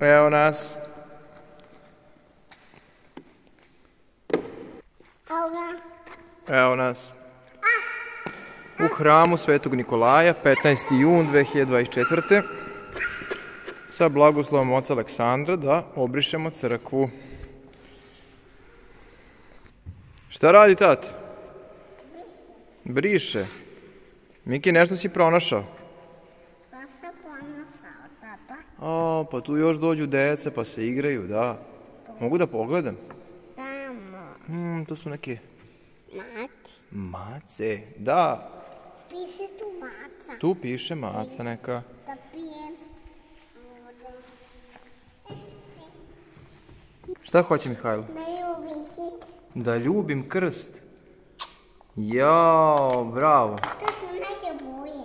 Evo nas. Evo nas. U hramu Svetog Nikolaja, 15. jun 2024. Sa blagoslovom oca Aleksandra da obrišemo crkvu. Šta radi tat? Briše. Miki, nešto si pronašao? Sad se ponosao, tata. A, pa tu još dođu deca pa se igraju, da. Mogu da pogledam? Tamo. Hmm, to su neke Mati. mace. Da, Piše tu maca. tu piše maca neka. Da pijem. Ovdje. Šta hoće Mihajlo? Da ljubim. Da ljubim krst. Jao, bravo. To su neke boje.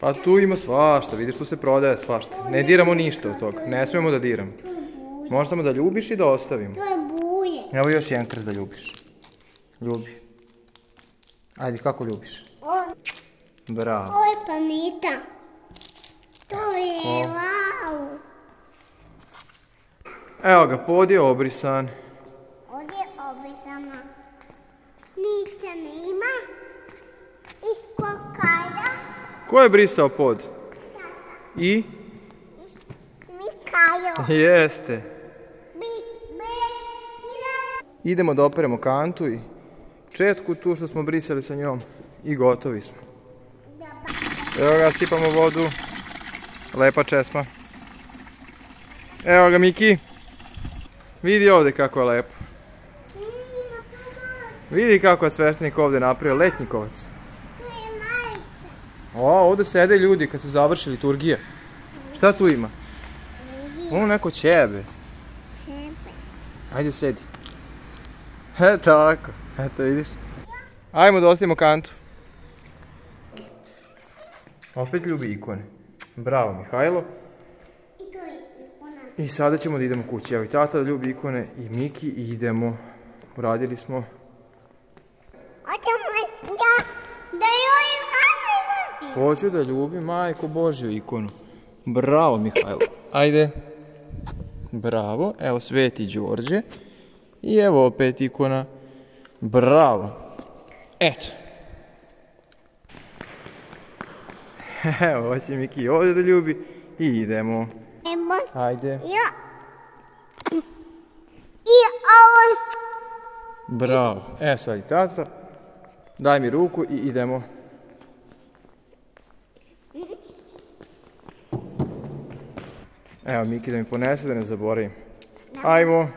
Pa tu ima svašta, vidiš tu se prodaje svašta. Ne diramo ništa od toga, ne smijemo da diramo. Možeš samo da ljubiš i da ostavimo. To je buje. Evo još jedan krst da ljubiš. Ljubi. Ajde, kako ljubiš? Bravo. ovo je planeta. To je wow. Evo ga, pod je obrisan. Ovdje je obrisana. Ništa nema. Ko je brisao pod? I? Mikajo. Jeste. Idemo da operemo kantu i četku tu što smo brisali sa njom. I gotovi smo. Evo ga, sipamo vodu. Lepa česma. Evo ga, Miki. Vidi ovde kako je lepo. Vidi kako je sveštenik ovde napravio letnikovac. O, ovde sede ljudi kad se završi liturgija. Šta tu ima? Vidi. O, neko ćebe. Čebe. Ajde, sedi. E, tako. Eto, vidiš. Ajmo da ostavimo kantu. Opet ljubi ikone. Bravo, Mihajlo. I to je ikona. I sada ćemo da idemo kući. Evo i tata da ljubi ikone i Miki i idemo. Uradili smo. Hoću da ljubim majku Božju ikonu. Bravo, Mihajlo. Ajde. Bravo. Evo Sveti Đorđe. I evo opet ikona. Bravo. Eto. Evo, hoće Miki ovdje da ljubi. I idemo. Ajde. Ja. I ovo. Bravo. Evo sad i tata. Daj mi ruku i idemo. Evo Miki da mi ponese da ne zaboravim. Ajmo.